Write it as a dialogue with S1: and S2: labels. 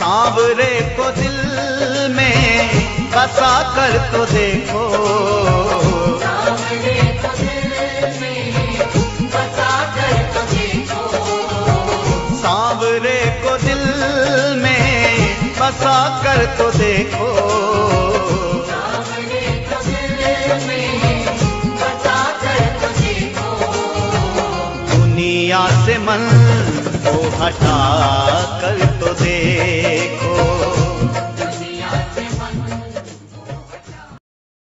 S1: तो
S2: तो
S1: सांवरे को दिल में बसा कर तो देखो।
S2: सांवरे को दिल में बसा कर तो देखो।
S1: दुनिया से मन को हटा